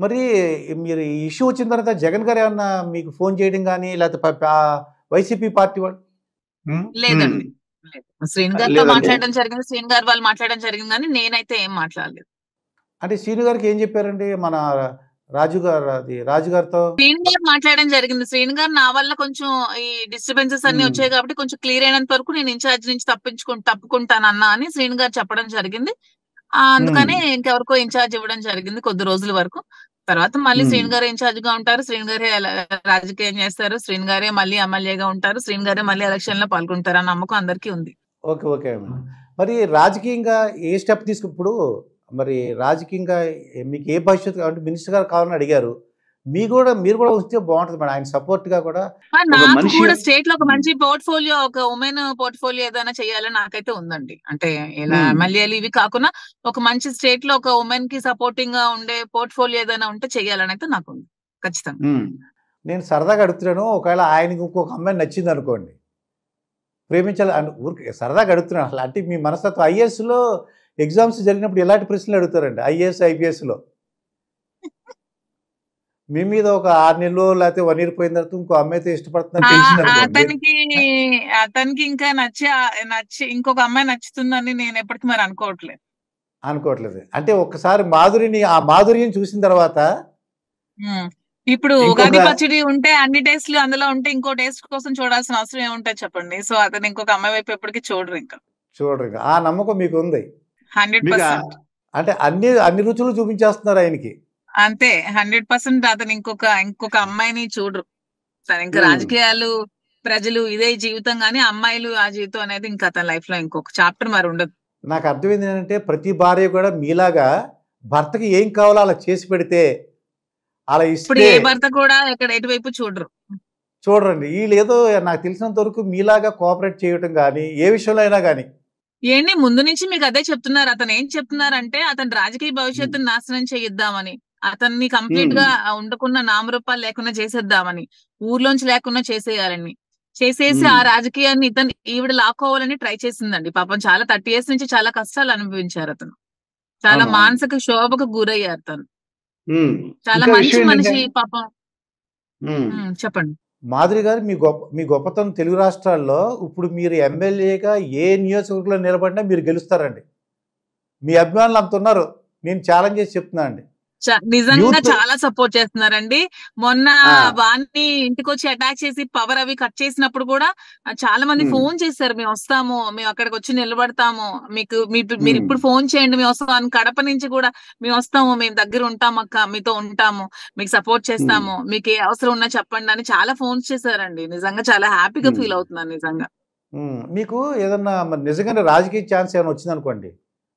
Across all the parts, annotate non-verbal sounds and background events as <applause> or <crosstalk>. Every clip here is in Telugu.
మరి మీరు ఇష్యూ వచ్చిన తర్వాత జగన్ గారు ఏమన్నా మీకు ఫోన్ చేయడం కానీ లేకపోతే వైసీపీ పార్టీ వాళ్ళు? లేదండి. శ్రీను గారితో. మాట్లాడడం జరిగింది. శ్రీను గారు వాళ్ళు మాట్లాడడం జరిగింది కానీ నేనైతే ఏం మాట్లాడలేదు. అంటే శ్రీను గారికి ఏం చెప్పారండి? మన రాజు గారు అది రాజు గారితో? శ్రీను గారు మాట్లాడడం జరిగింది. శ్రీను గారు నా వల్ల కొంచెం ఈ డిస్టర్బెన్సెస్ అన్ని. వచ్చాయి కాబట్టి కొంచెం క్లియర్ అయినంత వరకు నేను ఇన్ఛార్జ్ నుంచి తప్పించుకు తప్పుకుంటానన్నా అని శ్రీను గారు చెప్పడం జరిగింది. అందుకని ఇంకెవరికో ఇన్ఛార్జ్ ఇవ్వడం జరిగింది కొద్ది రోజుల వరకు. తర్వాత మళ్ళీ. శ్రీను గారు ఇన్ఛార్జ్గా ఉంటారు. శ్రీను గారే రాజకీయం చేస్తారు. శ్రీను గారే మళ్ళీ ఎమ్మెల్యేగా ఉంటారు. శ్రీను గారే మళ్ళీ ఎలక్షన్లో పాల్గొంటారు అన్న నమ్మకం అందరికీ ఉంది. ఓకే ఓకే మరి రాజకీయంగా ఏ స్టెప్ తీసుకు ఇప్పుడు? మరి రాజకీయంగా మీకు ఏ భవిష్యత్తు మినిస్టర్ గారు కావాలని అడిగారు. మీ కూడా మీరు కూడా వస్తే బాగుంటుంది మేడం. ఆయన సపోర్ట్గా కూడా నాకు కూడా స్టేట్లో ఒక మంచి పోర్ట్ఫోలియో ఒక ఉమెన్ పోర్ట్ఫోలియో ఏదైనా చేయాలని నాకైతే ఉందండి. అంటే ఇలా. ఎమ్మెల్యేలు ఇవి కాకుండా ఒక మంచి స్టేట్లో ఒక ఉమెన్కి సపోర్టింగ్గా ఉండే పోర్ట్ఫోలియో ఏదైనా ఉంటే చేయాలని అయితే నాకు ఉంది. ఖచ్చితంగా. నేను సరదాగా అడుగుతున్నాను. ఒకవేళ ఆయనకి ఇంకొక అమ్మాయి నచ్చింది అనుకోండి. ప్రేమించాలి అని ఊరికి సరదాగా అడుగుతున్నాను. అసలు అంటే మీ మనస్తత్వం ఐఏఎస్లో ఎగ్జామ్స్ జరిగినప్పుడు ఎలాంటి ప్రశ్నలు అడుగుతారండి? ఐఏఎస్ ఐపీఎస్లో? మీ మీద ఒక ఆరు నెలలు లేకపోతే వన్ ఇయర్ పోయిన తర్వాత ఇంకో అమ్మాయితో అనుకోండి. అతనికి అతనికి ఇంకా నచ్చి నచ్చి ఇంకొక అమ్మాయి నచ్చుతుందని నేను ఎప్పటికీ మరి అనుకోవట్లేదు. అనుకోవట్లేదు. అంటే ఒక్కసారి మాధురిని ఆ మాధుర్యం చూసిన తర్వాత. ఇప్పుడు ఉగాది పచ్చడి ఉంటే అన్ని టేస్ట్లు అందులో ఉంటే ఇంకో టేస్ట్ కోసం చూడాల్సిన అవసరం ఏముంటుంది చెప్పండి. సో అతను ఇంకొక అమ్మాయి వైపు ఎప్పటికీ చూడరు ఇంకా. చూడరు ఇంకా. ఆ నమ్మకం మీకు ఉంది. Hundred percent. అంటే అన్ని అన్ని రుచులు చూపించేస్తున్నారు ఆయనకి. అంతే హండ్రెడ్ పర్సెంట్ అతను ఇంకొక ఇంకొక అమ్మాయిని చూడరు. సరే ఇంకా. రాజకీయాలు ప్రజలు ఇదే జీవితం గానీ అమ్మాయిలు ఆ జీవితం అనేది ఇంకా అతని లైఫ్లో ఇంకొక చాప్టర్ మరి ఉండదు. నాకు అర్థమైంది ఏంటంటే ప్రతి భార్య కూడా మీలాగా భర్తకి ఏం కావాలో అలా చేసి పెడితే అలా ఇప్పుడు ఏ భర్త కూడా ఇక్కడ ఎటువైపు చూడరు? చూడండి వీళ్ళు ఏదో నాకు తెలిసినంత వరకు మీలాగా కోఆపరేట్ చేయటం కానీ ఏ విషయంలో అయినా కానీ ఏంటి ముందు నుంచి మీకు అదే చెప్తున్నారు. అతను ఏం చెప్తున్నారంటే అతని రాజకీయ భవిష్యత్తుని నాశనం చేయిద్దామని. అతన్ని కంప్లీట్గా ఉండకున్న నామరూపాలు లేకుండా చేసేద్దామని ఊర్లోంచి లేకుండా చేసేయాలని. చేసేసి ఆ. రాజకీయాన్ని ఇతను ఈవిడ లాక్కోవాలని ట్రై చేసిందండి. పాపం చాలా థర్టీ ఇయర్స్ నుంచి చాలా కష్టాలు అనుభవించారు అతను. చాలా. మానసిక శోభకు గురయ్యారు తను. చాలా మంచి మనిషి పాపం. చెప్పండి. మాధురి గారు మీ గొప్ప మీ గొప్పతనం తెలుగు రాష్ట్రాల్లో ఇప్పుడు మీరు ఎమ్మెల్యేగా ఏ నియోజకవర్గంలో నిలబడినా మీరు గెలుస్తారండి. మీ అభిమానులు అంత ఉన్నారు. నేను ఛాలెంజ్ చేసి చెప్తున్నా అండి. నిజంగా చాలా సపోర్ట్ చేస్తున్నారండి మొన్న. వాణ్ణి ఇంటికి వచ్చి అటాక్ చేసి పవర్ అవి కట్ చేసినప్పుడు కూడా చాలా మంది. ఫోన్ చేశారు మేము వస్తాము మేము అక్కడికి వచ్చి నిలబడతాము మీకు మీరు. ఇప్పుడు ఫోన్ చేయండి మేము వస్తాం కడప నుంచి కూడా మేము వస్తాము మేము దగ్గర ఉంటాము అక్క మీతో ఉంటాము మీకు సపోర్ట్ చేస్తాము మీకు ఏ అవసరం ఉన్నా చెప్పండి అని చాలా ఫోన్స్ చేశారండి నిజంగా చాలా హ్యాపీగా. ఫీల్ అవుతున్నాను నిజంగా మీకు ఏదన్నా నిజంగానే రాజకీయ ఛాన్స్ ఏమైనా వచ్చింది అనుకోండి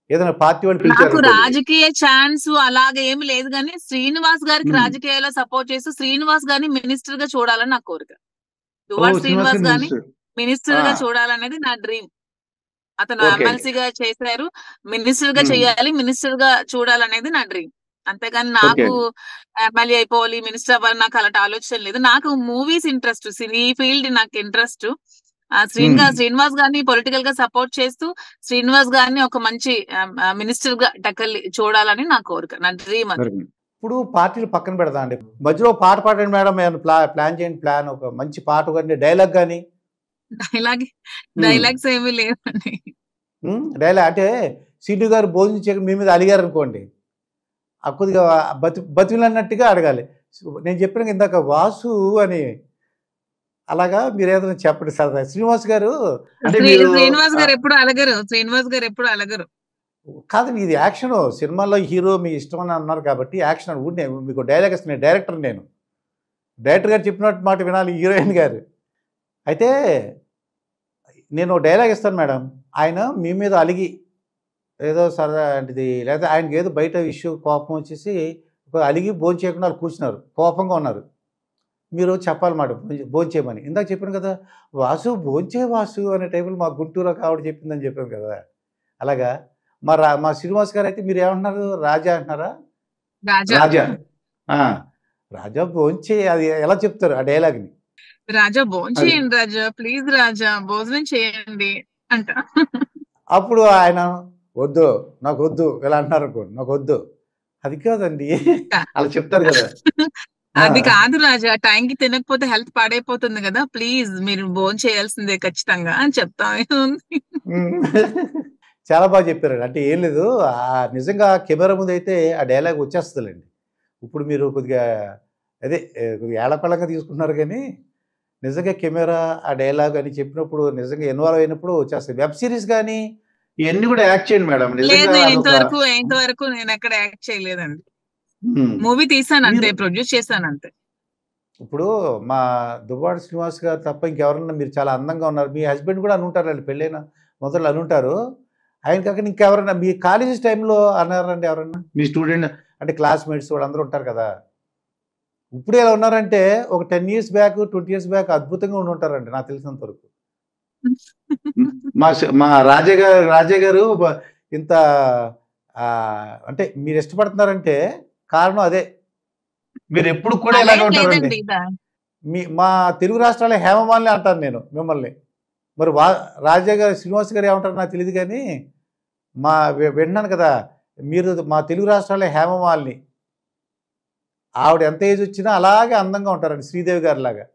ఏదైనా పార్టీ వాళ్ళు నాకు రాజకీయ ఛాన్స్ అలాగే ఏమి లేదు కానీ శ్రీనివాస్ గారికి. రాజకీయాల్లో సపోర్ట్ చేస్తూ శ్రీనివాస్ గారిని మినిస్టర్గా చూడాలని నా కోరిక శ్రీనివాస్ గారిని మినిస్టర్. గా. చూడాలనేది నా డ్రీమ్ అతను. ఎమ్మెల్సీ గా చేశారు మినిస్టర్గా. చేయాలి మినిస్టర్గా చూడాలనేది నా డ్రీమ్ అంతేగాని నాకు ఎమ్మెల్యే అయిపోవాలి మినిస్టర్ అవ్వాలి నాకు అలాంటి ఆలోచన లేదు నాకు మూవీస్ ఇంట్రెస్ట్ ఈ ఫీల్డ్ నాకు ఇంట్రెస్ట్ శ్రీన్గా Hmm. శ్రీనివాస్ గారిని పొలిటికల్గా సపోర్ట్ చేస్తూ శ్రీనివాస్ గారిని ఒక మంచి మినిస్టర్గా టక్కల్లి చూడాలని నా కోరిక నా డ్రీమ్ అది. ఇప్పుడు పార్టీలు పక్కన పెడతా అండి మధ్యలో పాట పాడండి మేడం ప్లాన్ చేయండి ప్లాన్ ఒక మంచి పాట కానీ డైలాగ్ కానీ డైలాగ్. డైలాగ్స్ ఏమీ లేవండి డైలాగ్ అంటే సీటు గారు భోజనం చేయక మీ మీద అలిగారు అనుకోండి ఆ కొద్దిగా బతి బతిలన్నట్టుగా అడగాలి నేను చెప్పిన ఇందాక వాసు అని అలాగా మీరు ఏదైనా చెప్పండి సరదా శ్రీనివాస్ గారు అంటే శ్రీనివాస్ గారు ఎప్పుడు అలగరు. శ్రీనివాస్ గారు ఎప్పుడు అలగరు. కాదండి ఇది యాక్షన్. సినిమాలో హీరో మీ ఇష్టం అని అన్నారు కాబట్టి యాక్షన్ ఊరినే మీకు డైలాగ్ ఇస్తాను డైరెక్టర్ నేను. డైరెక్టర్ గారు చెప్పినట్టు మాట వినాలి హీరోయిన్ గారు. అయితే నేను డైలాగ్ ఇస్తాను మేడం. ఆయన మీ మీద అలిగి ఏదో సరదా అంటిది లేదా ఆయనకి ఏదో బయట ఇష్యూ కోపం వచ్చేసి అలిగి భోజనం చేయకుండా వాళ్ళు కూర్చున్నారు. కోపంగా ఉన్నారు. మీరు చెప్పాలన్నమాట భోజనం చేయమని ఇందాక చెప్పాను కదా వాసు భోంచే వాసు అనే టైపులో మా గుంటూరు ఒక ఆవిడ చెప్పిందని చెప్పాను కదా. అలాగా? మా రా మా శ్రీనివాస్ గారు అయితే మీరు ఏమంటున్నారు? రాజా అంటున్నారా? రాజా. రాజా. భోంచే అది ఎలా చెప్తారు ఆ డైలాగ్ని? రాజా భోజనం చేయండి రాజా ప్లీజ్ రాజా భోజనం చేయండి అంట. అప్పుడు ఆయన వద్దు నాకు వద్దు ఇలా అంటున్నారు నాకు వద్దు అది కాదండి. అలా చెప్తారు కదా. <laughs> అది ఆ. కాదు రాజా టైం కి తినకపోతే హెల్త్ పాడైపోతుంది కదా ప్లీజ్ మీరు భోజనం చేయాల్సిందే ఖచ్చితంగా అని చెప్తాం. చాలా బాగా చెప్పారు అంటే ఏం లేదు ఆ నిజంగా కెమెరా ముందు అయితే ఆ డైలాగ్ వచ్చేస్తుందిలేండి ఇప్పుడు మీరు కొద్దిగా అదే కొద్దిగా ఏళ్ళపళ్ళంగా తీసుకుంటున్నారు కానీ నిజంగా కెమెరా ఆ డైలాగ్ అని చెప్పినప్పుడు నిజంగా ఇన్వాల్వ్ అయినప్పుడు వచ్చేస్తుంది వెబ్ సిరీస్ కానీ ఇవన్నీ కూడా యాక్ట్ చేయండి మేడం ఇంతవరకు ఇంతవరకు నేను ఎక్కడ యాక్ట్ చేయలేదండి. మూవీ తీసాను అంతే ప్రొడ్యూస్ చేశాను అంతే ఇప్పుడు మా దువ్వాడ శ్రీనివాస్ గారు తప్ప ఇంకెవరన్నా మీరు చాలా అందంగా ఉన్నారు. మీ హస్బెండ్ కూడా అనుంటారు అండి పెళ్ళైన మొదలు అనుంటారు ఆయన కాక ఇంకెవరన్నా మీ కాలేజెస్ టైంలో అన్నారండి ఎవరన్నా? మీ స్టూడెంట్ అంటే క్లాస్మేట్స్ వాళ్ళందరూ ఉంటారు కదా. ఇప్పుడు ఎలా ఉన్నారంటే ఒక ten years back twenty years back అద్భుతంగా ఉండి ఉంటారండి నాకు తెలిసినంత వరకు. మా మా రాజా గారు రాజా గారు ఇంత అంటే మీరు ఇష్టపడుతున్నారంటే కారణం అదే. మీరు ఎప్పుడు కూడా ఇలాగే ఉంటారండి. మీ మా తెలుగు రాష్ట్రాల హేమమాలిని అంటాను నేను మిమ్మల్ని. మరి వా రాజా గారు శ్రీనివాస్ గారు ఏమంటారు నాకు తెలియదు కానీ మా వి- వింటున్నాను కదా మీరు మా తెలుగు రాష్ట్రాల హేమమాలిని. ఆవిడ ఎంత ఏజ్ వచ్చినా అలాగే అందంగా ఉంటారండి శ్రీదేవి గారి లాగా.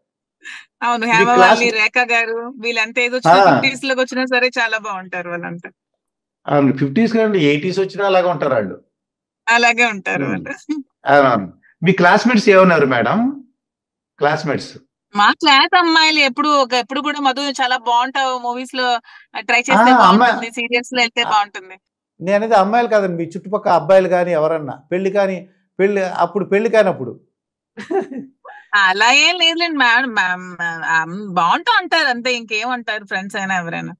అవును క్లాస్- రేఖ గారు వీళ్ళంతా ఏదో. ఫిఫ్టీస్లోకి వచ్చినా సరే చాలా బాగుంటారు వాళ్ళంతా. ఫిఫ్టీస్ కంటే ఎయిటీస్ వచ్చినా అలాగే ఉంటారు వాళ్ళు. అలాగే ఉంటారు. మీ క్లాస్మేట్స్ ఏమన్నారు మేడం? క్లాస్మేట్స్. మా క్లాస్ అమ్మాయిలు ఎప్పుడు ఒక ఎప్పుడు కూడా మధు చాలా బాగుంటావు మూవీస్లో ట్రై చేస్తే బాగుంటుంది సీరియల్స్లో వెళ్తే బాగుంటుంది. నేను అనేది అమ్మాయిలు కాదండి మీ చుట్టుపక్కల అబ్బాయిలు కానీ ఎవరన్నా పెళ్ళి కానీ పెళ్ళి అప్పుడు పెళ్ళి కానప్పుడు. అలా ఏం లేదులేండి మేడం బాగుంటా అంటారు అంతే ఇంకేమంటారు ఫ్రెండ్స్ అయినా ఎవరైనా.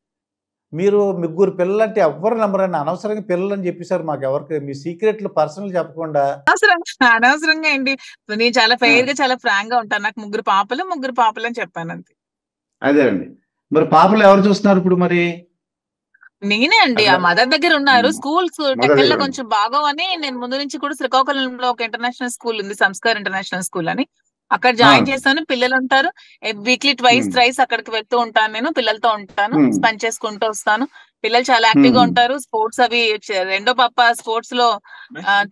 మీరు ముగ్గురు పిల్లలంటే ఎవ్వరు నమ్మరండి. అనవసరంగా పిల్లలు అని చెప్పేశారు మాకు ఎవరికి. మీ సీక్రెట్లు పర్సనల్ చెప్పకుండా. అనవసరంగా అనవసరంగా ఏంటి నేను చాలా ఫెయిర్గా చాలా ఫ్రాంక్గా ఉంటాను. నాకు ముగ్గురు పాపలు ముగ్గురు పాపలు అని చెప్పాను అంతే. అదే అండి. మరి పాపలు ఎవరు చూస్తున్నారు ఇప్పుడు మరి? నేనే అండి. ఆ. మదర్ దగ్గర ఉన్నారు. దగ్గర టెక్కల్లో. కొంచెం బాగోవని నేను ముందు నుంచి కూడా శ్రీకాకుళంలో ఒక ఇంటర్నేషనల్ స్కూల్ ఉంది. సంస్కార్ ఇంటర్నేషనల్ స్కూల్ అని. అక్కడ జాయిన్. చేశాను. పిల్లలు ఉంటారు వీక్లీ ట్వైస్. థ్రైస్ అక్కడికి వెళ్తూ ఉంటాను నేను. పిల్లలతో ఉంటాను. స్పెండ్ చేసుకుంటూ వస్తాను. పిల్లలు చాలా యాక్టివ్గా. ఉంటారు. స్పోర్ట్స్ అవి రెండో పాప స్పోర్ట్స్లో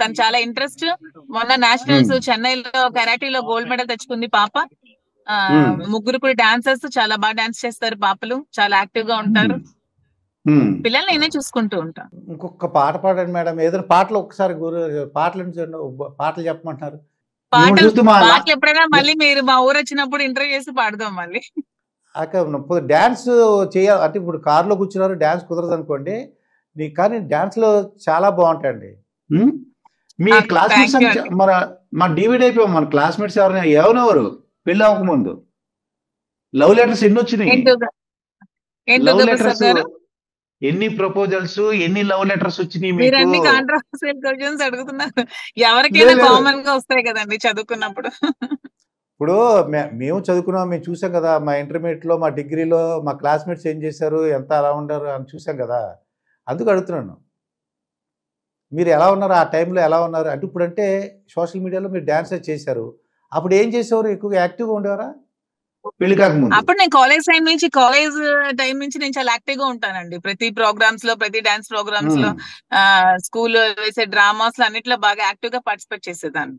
తను చాలా ఇంట్రెస్ట్. మొన్న నేషనల్స్. చెన్నైలో కరాటీలో గోల్డ్ మెడల్ తెచ్చుకుంది పాప. ముగ్గురు కూడా డాన్సర్స్. చాలా బాగా డాన్స్ చేస్తారు పాపలు. చాలా యాక్టివ్గా ఉంటారు. ఉమ్. పిల్లలు నేనే చూసుకుంటూ ఉంటాను. ఇంకొక పాట పాడండి మేడం. ఏదైనా పాటలు ఒకసారి గురు పాటలు పాటలు చెప్పమంటున్నారు. పాటలు పాటలు ఎప్పుడైనా మళ్ళీ మీరు మా ఊరు వచ్చినప్పుడు ఇంటర్వ్యూ చేసి పాడదాం మళ్ళీ. అక్కడ డ్యాన్స్ చేయాలి. అంటే ఇప్పుడు కారులో కూర్చున్నారు డ్యాన్స్ కుదరదు అనుకోండి. నీ కానీ డ్యాన్స్లో చాలా బాగుంటాయండి. మీ క్లాస్మేట్స్ మన మా డివిడ్ అయిపోయాం. మన క్లాస్మేట్స్ ఎవరైనా ఎవరెవరు పెళ్ళి అవ్వకముందు. లవ్ లెటర్స్ ఎన్ని వచ్చినాయి లవ్ లెటర్స్ ఎన్ని ప్రపోజల్స్ ఎన్ని లవ్ లెటర్స్ వచ్చినాయి మీరు అన్ని మీకు కాంట్రవర్షియల్ క్వశ్చన్స్ అడుగుతున్నారు. ఎవరికైనా. కామన్గా వస్తాయి కదండి చదువుకున్నప్పుడు. ఇప్పుడు మేము చదువుకున్నాం మేము చూసాం కదా మా ఇంటర్మీడియట్లో మా డిగ్రీలో మా క్లాస్మేట్స్ ఏం చేశారు ఎంత అలా ఉండారు అని చూసాం కదా. అందుకు అడుగుతున్నాను. మీరు ఎలా ఉన్నారు? ఆ టైంలో ఎలా ఉన్నారు? అంటే ఇప్పుడంటే సోషల్ మీడియాలో మీరు డ్యాన్స్ చేశారు. అప్పుడు ఏం చేసేవారు? ఎక్కువగా యాక్టివ్గా ఉండేవారా? పెళ్ళి కాకముందు. అప్పుడు నేను కాలేజ్ టైం నుంచి కాలేజ్ టైం నుంచి నేను చాలా యాక్టివ్గా ఉంటానండి. ప్రతి ప్రోగ్రామ్స్లో ప్రతి డాన్స్ ప్రోగ్రామ్స్లో స్కూల్ వేసే డ్రామాస్లో అన్నిట్లో బాగా యాక్టివ్గా పార్టిసిపేట్ చేసేదాన్ని.